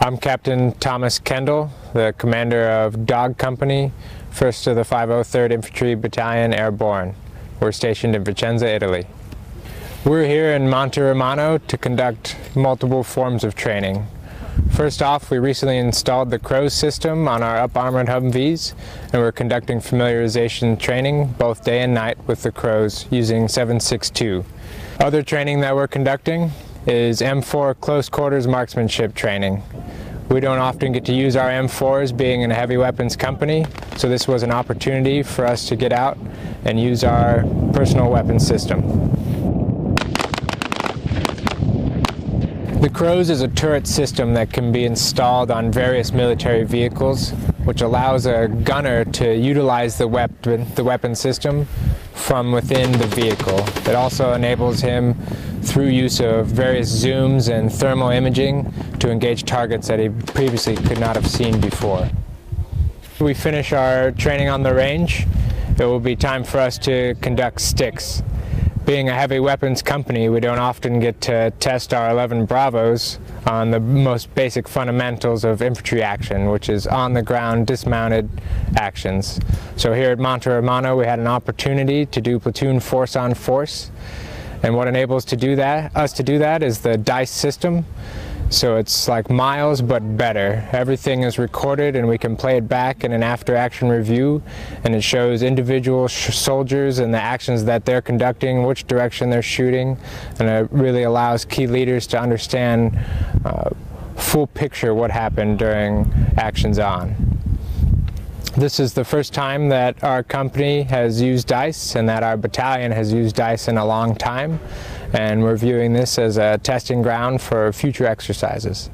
I'm Captain Thomas Kendall, the commander of Dog Company, 1st of the 503rd Infantry Battalion Airborne. We're stationed in Vicenza, Italy. We're here in Monte Romano to conduct multiple forms of training. First off, we recently installed the CROWS system on our up-armored Humvees, and we're conducting familiarization training both day and night with the CROWS using 762. Other training that we're conducting is M4 close quarters marksmanship training. We don't often get to use our M4s being in a heavy weapons company, so this was an opportunity for us to get out and use our personal weapons system. The CROWS is a turret system that can be installed on various military vehicles, which allows a gunner to utilize the weapon, the weapon system from within the vehicle. It also enables him through use of various zooms and thermal imaging to engage targets that he previously could not have seen before. We finish our training on the range. It will be time for us to conduct STX. Being a heavy weapons company, we don't often get to test our 11 Bravos on the most basic fundamentals of infantry action, which is on the ground dismounted actions. So here at Monte Romano, we had an opportunity to do platoon force on force. And what enables to do that, us to do that is the DICE system. So it's like MILES but better. Everything is recorded and we can play it back in an after action review and it shows individual soldiers and the actions that they're conducting, which direction they're shooting, and it really allows key leaders to understand uh, full picture what happened during actions on. This is the first time that our company has used DICE and that our battalion has used DICE in a long time and we're viewing this as a testing ground for future exercises.